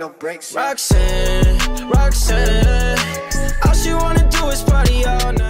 no breaks. Roxanne, Roxanne, all she wanna do is party all night.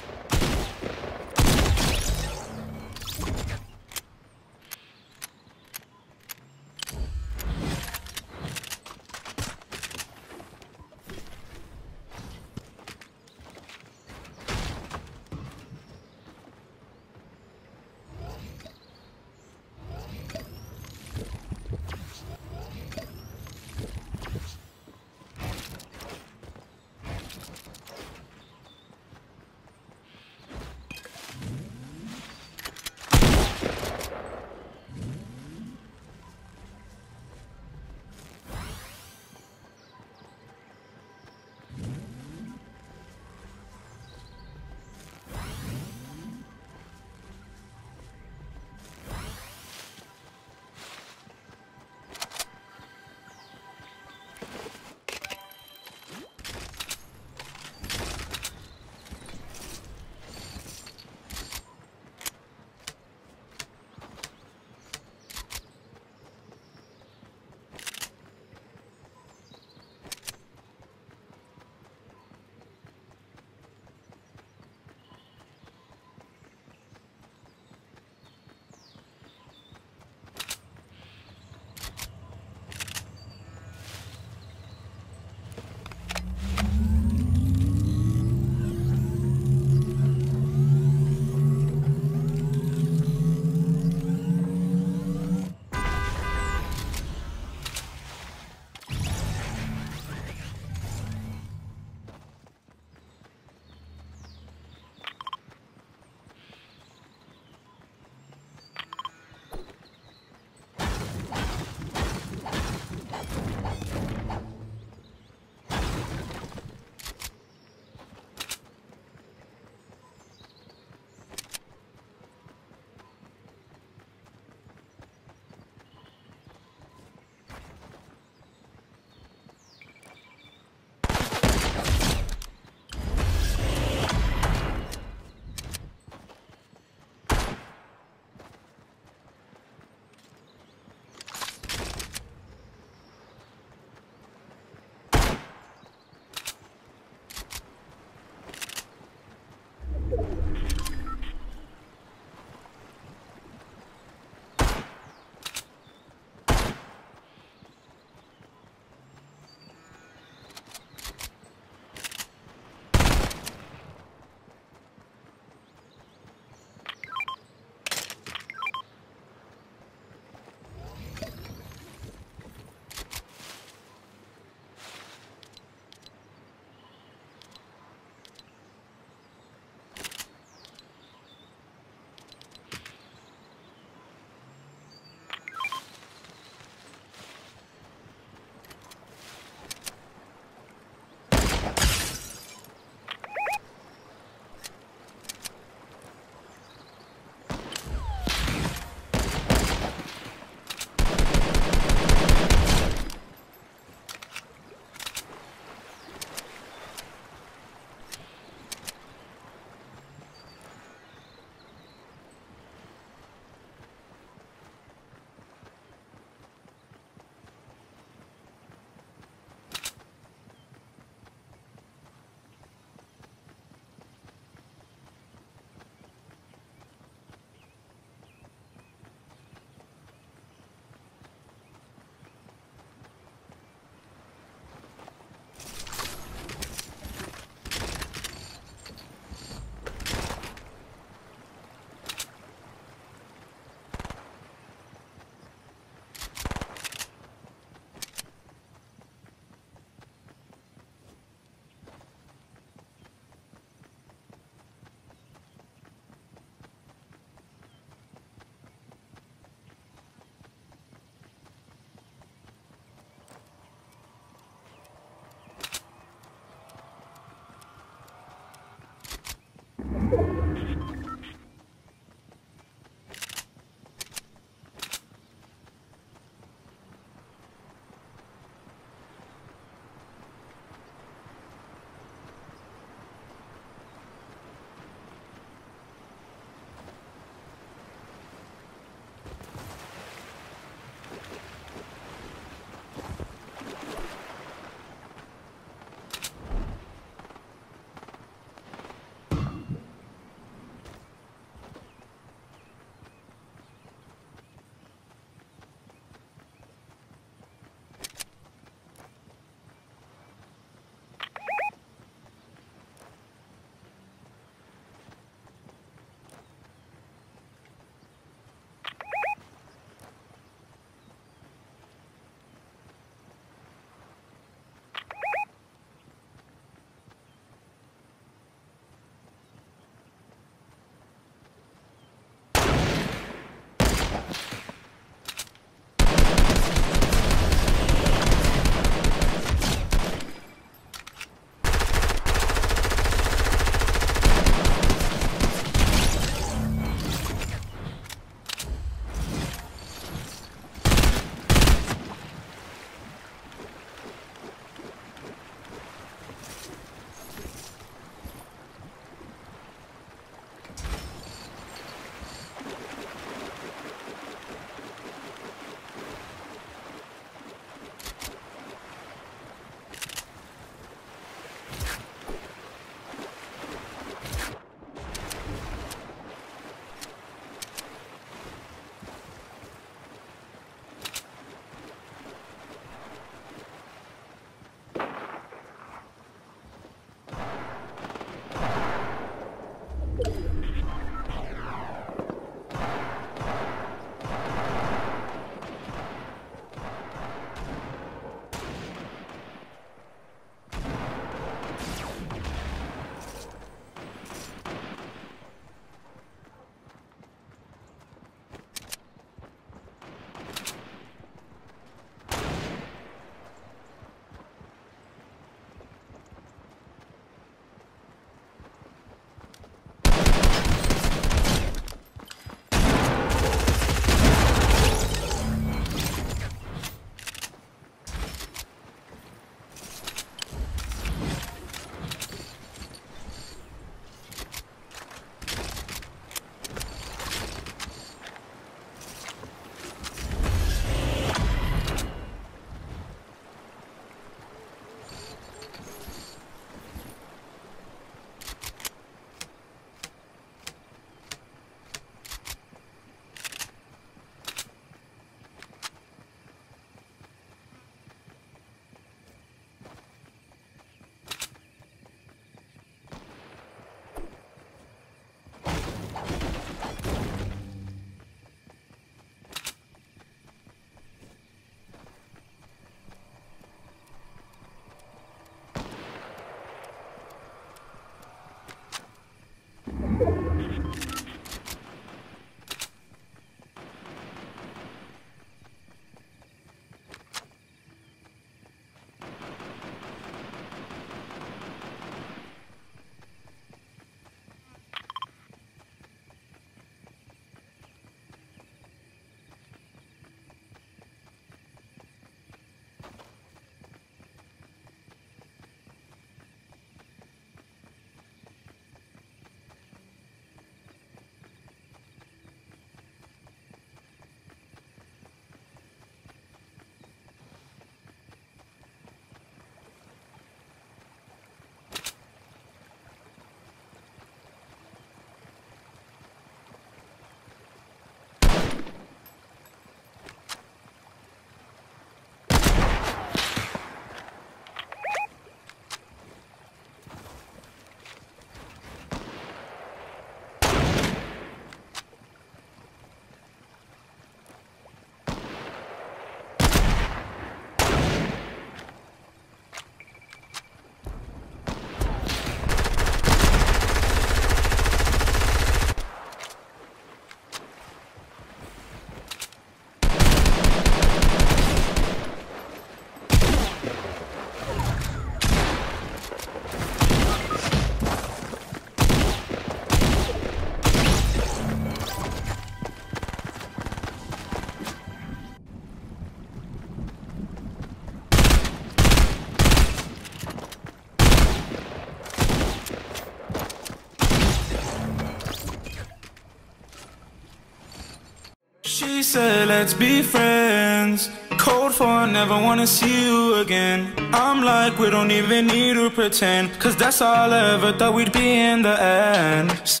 Let's be friends. Code for I never wanna see you again. I'm like, we don't even need to pretend. Cause that's all I ever thought we'd be in the end.